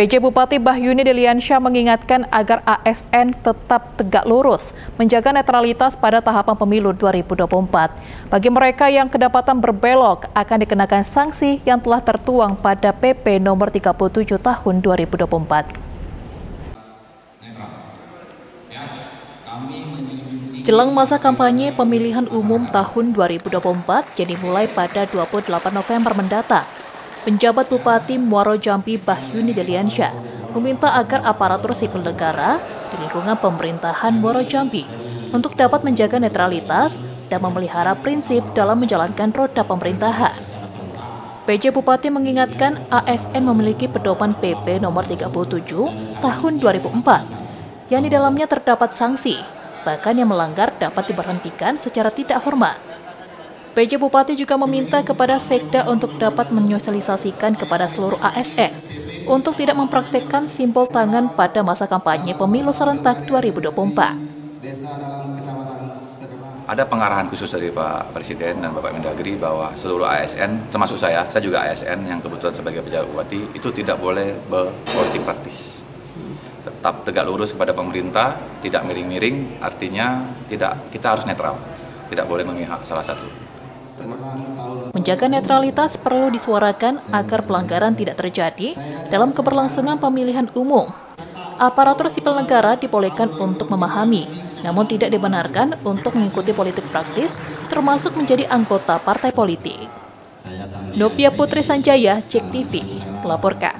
PJ Bupati Bahyuni Deliansyah mengingatkan agar ASN tetap tegak lurus, menjaga netralitas pada tahapan pemilu 2024. Bagi mereka yang kedapatan berbelok, akan dikenakan sanksi yang telah tertuang pada PP nomor 37 tahun 2024. Jelang masa kampanye pemilihan umum tahun 2024, jadi mulai pada 28 November mendatang, penjabat Bupati Muaro Jambi Bahyuni Deliansyah meminta agar aparatur sipil negara di lingkungan pemerintahan Muaro Jambi untuk dapat menjaga netralitas dan memelihara prinsip dalam menjalankan roda pemerintahan. PJ Bupati mengingatkan ASN memiliki pedoman PP nomor 37 tahun 2004 yang di dalamnya terdapat sanksi, bahkan yang melanggar dapat diberhentikan secara tidak hormat. PJ Bupati juga meminta kepada Sekda untuk dapat menyosialisasikan kepada seluruh ASN untuk tidak mempraktekkan simbol tangan pada masa kampanye pemilu serentak 2024. Ada pengarahan khusus dari Pak Presiden dan Bapak Mendagri bahwa seluruh ASN, termasuk saya, saya juga ASN yang kebetulan sebagai pejabat bupati, itu tidak boleh berpolitik praktis. Tetap tegak lurus kepada pemerintah, tidak miring-miring, artinya tidak kita harus netral, tidak boleh memihak salah satu. Menjaga netralitas perlu disuarakan agar pelanggaran tidak terjadi dalam keberlangsungan pemilihan umum. Aparatur sipil negara dibolehkan untuk memahami, namun tidak dibenarkan untuk mengikuti politik praktis, termasuk menjadi anggota partai politik. Novia Putri Sanjaya, Cek TV, melaporkan.